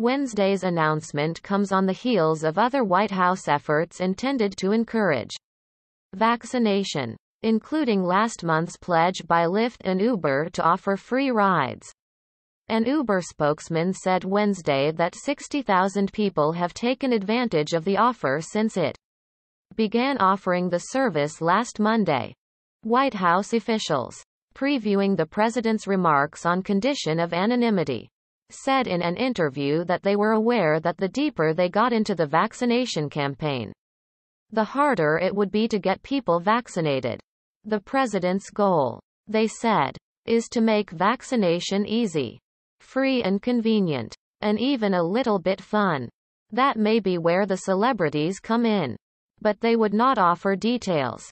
Wednesday's announcement comes on the heels of other White House efforts intended to encourage vaccination, including last month's pledge by Lyft and Uber to offer free rides. An Uber spokesman said Wednesday that 60,000 people have taken advantage of the offer since it began offering the service last Monday. White House officials, previewing the president's remarks on condition of anonymity, said in an interview that they were aware that the deeper they got into the vaccination campaign, the harder it would be to get people vaccinated. The president's goal, they said, is to make vaccination easy free and convenient, and even a little bit fun. That may be where the celebrities come in. But they would not offer details.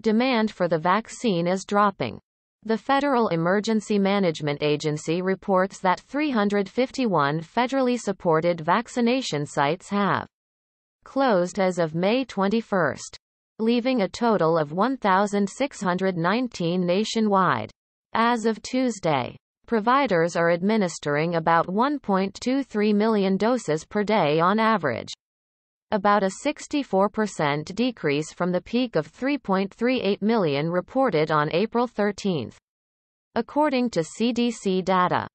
Demand for the vaccine is dropping. The Federal Emergency Management Agency reports that 351 federally supported vaccination sites have closed as of May 21, leaving a total of 1,619 nationwide. As of Tuesday, Providers are administering about 1.23 million doses per day on average. About a 64% decrease from the peak of 3.38 million reported on April 13. According to CDC data,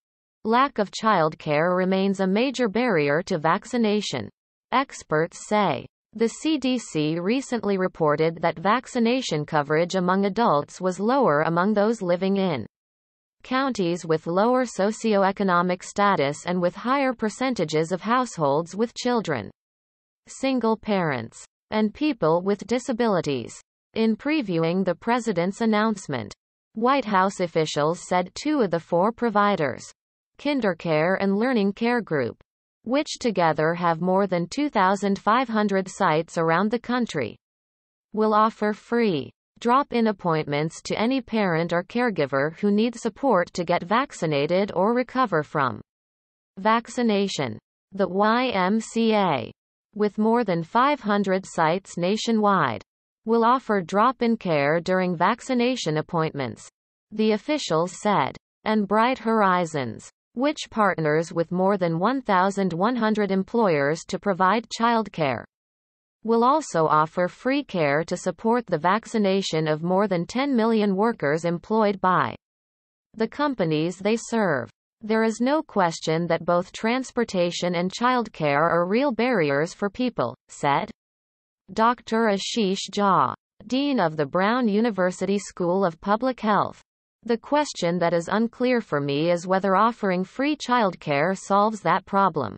lack of childcare remains a major barrier to vaccination. Experts say. The CDC recently reported that vaccination coverage among adults was lower among those living in counties with lower socioeconomic status and with higher percentages of households with children, single parents, and people with disabilities. In previewing the president's announcement, White House officials said two of the four providers, KinderCare and Learning Care Group, which together have more than 2,500 sites around the country, will offer free drop-in appointments to any parent or caregiver who needs support to get vaccinated or recover from vaccination. The YMCA, with more than 500 sites nationwide, will offer drop-in care during vaccination appointments. The officials said. And Bright Horizons, which partners with more than 1,100 employers to provide childcare will also offer free care to support the vaccination of more than 10 million workers employed by the companies they serve. There is no question that both transportation and childcare are real barriers for people, said Dr. Ashish Jha, Dean of the Brown University School of Public Health. The question that is unclear for me is whether offering free childcare solves that problem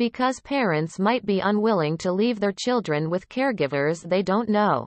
because parents might be unwilling to leave their children with caregivers they don't know.